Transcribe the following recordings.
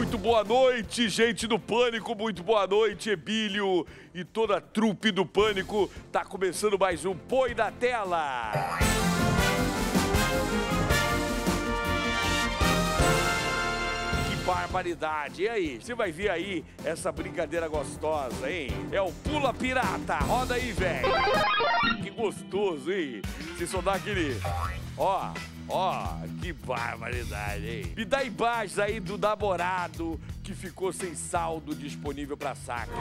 Muito boa noite, gente do Pânico. Muito boa noite, Ebílio e toda a trupe do Pânico. Tá começando mais um Põe na Tela. Que barbaridade. E aí, você vai ver aí essa brincadeira gostosa, hein? É o Pula Pirata. Roda aí, velho. Que gostoso, hein? Se dá aquele... Ó, ó, que barbaridade, hein? Me dá imagens aí do namorado que ficou sem saldo disponível pra saque.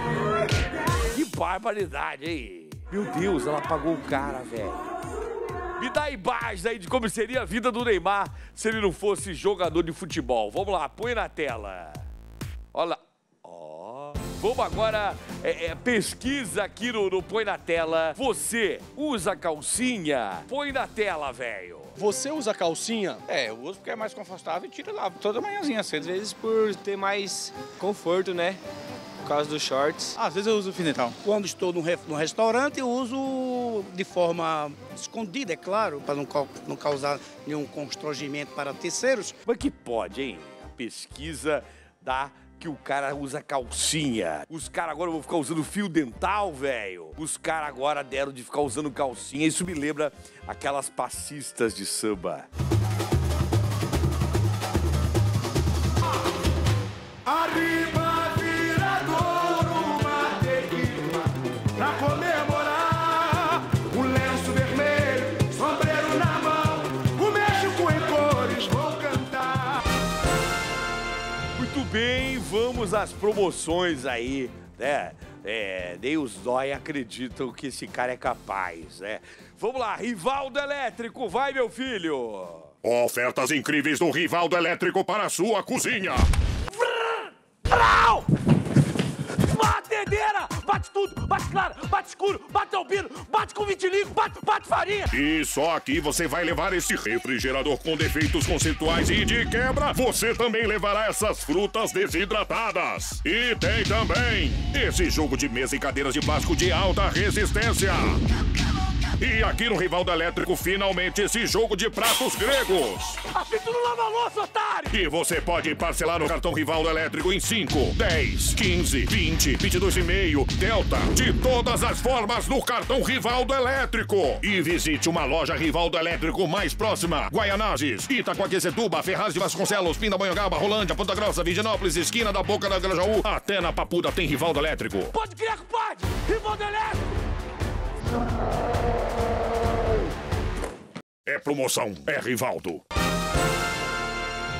Que barbaridade, hein? Meu Deus, ela pagou o cara, velho. Me dá imagens aí de como seria a vida do Neymar se ele não fosse jogador de futebol. Vamos lá, põe na tela. Olha lá. Vamos agora, é, é, pesquisa aqui no, no Põe na Tela. Você usa calcinha? Põe na tela, velho. Você usa calcinha? É, eu uso porque é mais confortável e tiro lá toda manhãzinha cedo. Às vezes por ter mais conforto, né? Por causa dos shorts. Às vezes eu uso alfinetal. Quando estou num, re- num restaurante, eu uso de forma escondida, é claro, para não, cau- não causar nenhum constrangimento para terceiros. Mas que pode, hein? A pesquisa dá que o cara usa calcinha. Os caras agora vão ficar usando fio dental, velho. Os caras agora deram de ficar usando calcinha. Isso me lembra aquelas passistas de samba. Às promoções aí, né? É, nem os dói acreditam que esse cara é capaz, né? Vamos lá, Rivaldo Elétrico, vai meu filho! Ofertas incríveis do Rivaldo Elétrico para a sua cozinha. Tudo! Bate claro! Bate escuro! Bate albino! Bate com vitiligo! Bate, bate farinha! E só aqui você vai levar esse refrigerador com defeitos conceituais e de quebra, você também levará essas frutas desidratadas. E tem também esse jogo de mesa e cadeiras de plástico de alta resistência. E aqui no Rivaldo Elétrico, finalmente esse jogo de pratos gregos. Apito no lava-louça, otário! E você pode parcelar no cartão Rivaldo Elétrico em 5, 10, 15, 20, 22,5, Delta, de todas as formas no cartão Rivaldo Elétrico. E visite uma loja Rivaldo Elétrico mais próxima. Guaianazes, Itacoaquecetuba, Ferraz de Vasconcelos, Pindamonhangaba, Rolândia, Ponta Grossa, Viginópolis, esquina da Boca da Grajaú. Até na Papuda tem Rivaldo Elétrico. Pode criar, compadre! Rivaldo Elétrico! É promoção, é Rivaldo.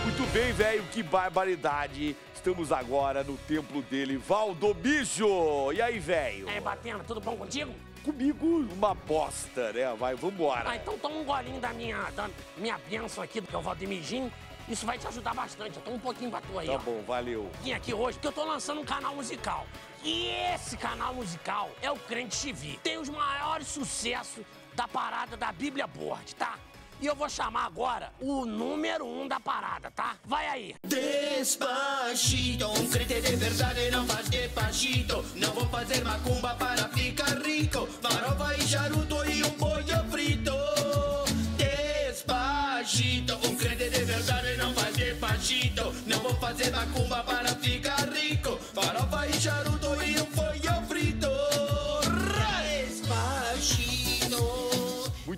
Muito bem, velho, que barbaridade. Estamos agora no templo dele, Valdobijo. E aí, velho? E aí, Batena, tudo bom contigo? Comigo, uma bosta, né? Vai, vambora. Ah, então toma um golinho da minha, da minha bênção aqui, que é o Valdemijinho. Isso vai te ajudar bastante. Eu tomo um pouquinho pra tu aí, Tá ó. bom, valeu. Vim aqui hoje porque eu tô lançando um canal musical. E esse canal musical é o Crente TV. Tem os maiores sucessos da parada da Bíblia Board, tá? E eu vou chamar agora o número um da parada, tá? Vai aí. Despacito, um crente de verdade não faz despacito. Não vou fazer macumba para ficar rico. Farofa e charuto e um pollo frito. Despacito, um crente de verdade não faz despacito. Não vou fazer macumba para ficar rico.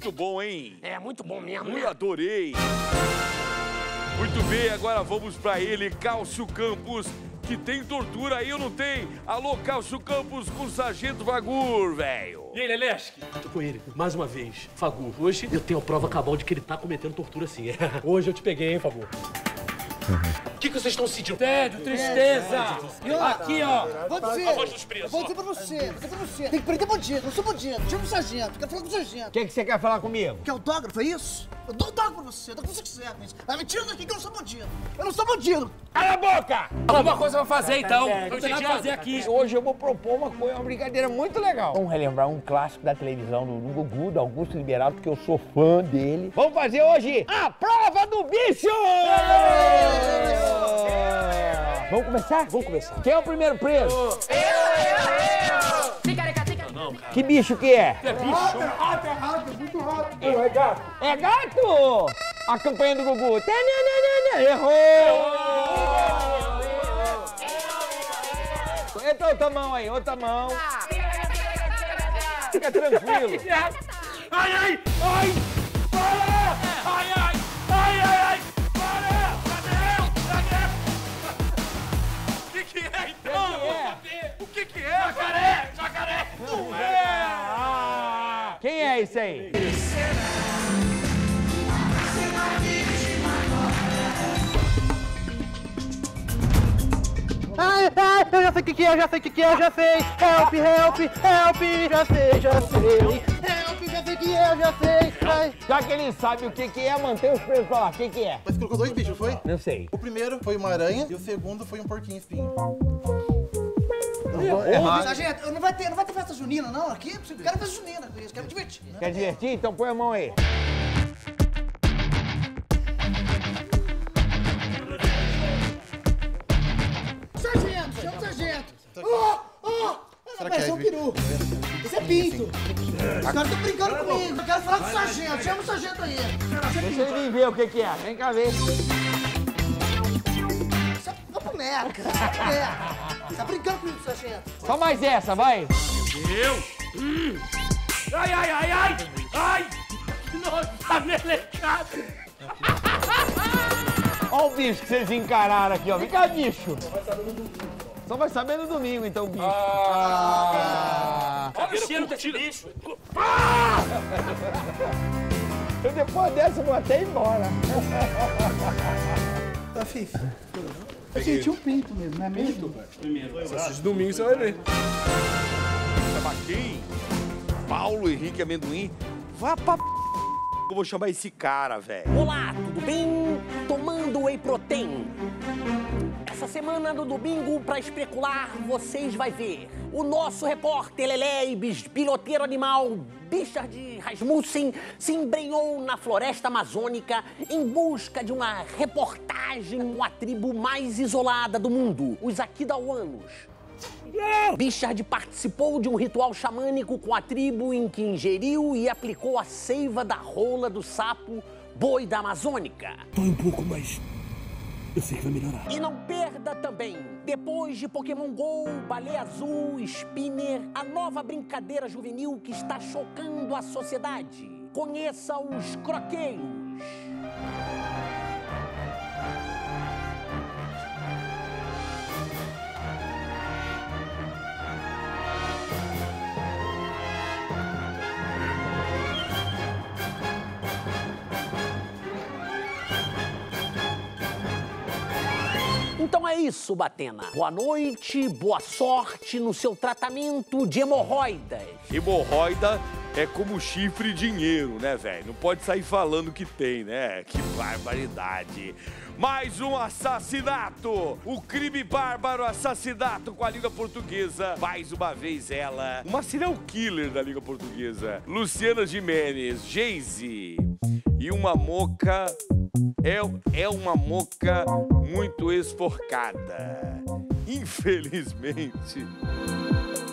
Muito bom, hein? É muito bom mesmo, Eu né? adorei. Muito bem, agora vamos pra ele, Cálcio Campos, que tem tortura aí ou não tem? Alô, Cálcio Campos com o Sargento Vagur, velho. E aí, Leleski? Tô com ele, mais uma vez. Fagu, hoje eu tenho a prova cabal de que ele tá cometendo tortura sim. Hoje eu te peguei, hein, Fagu? O que, que vocês estão sentindo? Tédio, tristeza! Aqui, ó! Vou dizer, A voz dos presos. vou dizer pra você, vou dizer pra você. Tem que prender bandido, não sou bandido. Chama o sargento, quero falar com o sargento. O que, que você quer falar comigo? Quer autógrafo, é isso? Eu dou autógrafo pra você, dá o que você quiser, mas... Ah, mentira daqui que eu não sou bandido. Eu não sou bandido. Cala a boca! Alguma coisa vai fazer então. Não tem nada fazer aqui. Hoje eu vou propor uma coisa, uma brincadeira muito legal. Vamos relembrar um clássico da televisão do, Gugu, do Augusto Liberato, porque eu sou fã dele. Vamos fazer hoje a prova do bicho! Vamos começar? Vamos começar. Quem é o primeiro preso? Não, cara. Que bicho que é? É bicho. Rápido, é rápido, muito rápido. É gato. É gato! A campanha do Gugu. Tananana, Errou! Entra outra mão aí, outra mão. Fica tranquilo. Ai, ai, ai! Ai, ai! Ai, ai, ai! Que que é, então? que é? saber. O que que é? Jacaré! Jacaré! Não é! Quem é esse aí? Ai, ai, eu já sei o que, que é, já sei o que, que é, já sei. Help, help, help, já sei, já sei. O que é, já sei. Ai. Já que ele sabe o que, que é, mantém os presos pra lá. O que, que é? Mas colocou dois bichos, foi? Não sei. O primeiro foi uma aranha e o segundo foi um porquinho espinho. Ô, Sargento, não vai, ter, não vai ter festa junina, não, aqui? Eu quero festa junina quero me divertir. né? Quer divertir? Então põe a mão aí. Pinto. Os caras estão brincando comigo. Eu quero falar com o sargento, chama o sargento aí. Deixa ele vir ver o que, que é. Vem cá ver. Isso é boneca, isso é boneca. Tá brincando comigo, sargento. Só mais essa, vai. Eu? Hum. Ai, ai, ai, ai! Ai! Nossa, melecado! Olha o bicho que vocês encararam aqui, ó. Vem cá, bicho. Só vai saber no domingo, então, bicho. Ah. Olha o cheiro desse bicho! Eu depois dessa eu vou até ir embora. Tá, Fifi? Eu senti um pinto mesmo, não é mesmo? Esse domingo você vai ver. Chama quem? Paulo Henrique Amendoim? Vá pra p... Eu vou chamar esse cara, velho. Olá, tudo bem? Tomando whey protein. Essa semana no domingo, pra especular, vocês vai ver. O nosso repórter Lelé, piloteiro animal Bichard Rasmussen, se embrenhou na floresta amazônica em busca de uma reportagem com a tribo mais isolada do mundo, os Aquidauanos. Bichard participou de um ritual xamânico com a tribo em que ingeriu e aplicou a seiva da rola do sapo boi da Amazônica. Dói um pouco, mas eu sei que vai melhorar. E não perda também, depois de Pokémon GO, Baleia Azul, Spinner, a nova brincadeira juvenil que está chocando a sociedade. Conheça os croqueiros. Então é isso, Batena. Boa noite, boa sorte no seu tratamento de hemorroidas. Hemorroida é como chifre dinheiro, né, velho? Não pode sair falando que tem, né? Que barbaridade. Mais um assassinato! O crime bárbaro assassinato com a língua portuguesa. Mais uma vez ela, uma serial killer da língua portuguesa. Luciana Jimenez, Geise. E uma moca é, é uma moca muito esforcada. Infelizmente,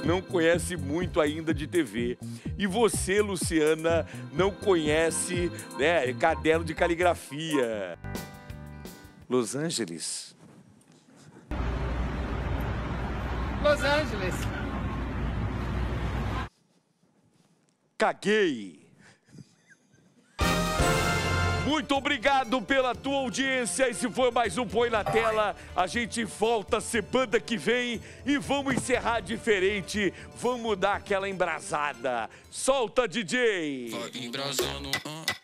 não conhece muito ainda de TV. E você, Luciana, não conhece né, caderno de caligrafia. Los Angeles. Los Angeles. Caguei. Muito obrigado pela tua audiência. Esse foi mais um Põe na Tela. A gente volta semana que vem e vamos encerrar diferente. Vamos dar aquela embrasada. Solta, DJ! Vai embrasando, ah,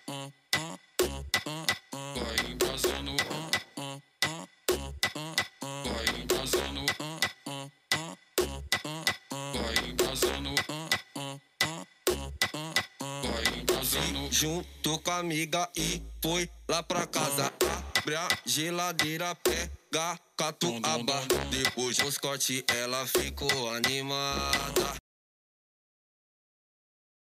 Junto com a amiga e foi lá pra casa. Abre a geladeira, pega catuaba. Depois dos cortes ela ficou animada.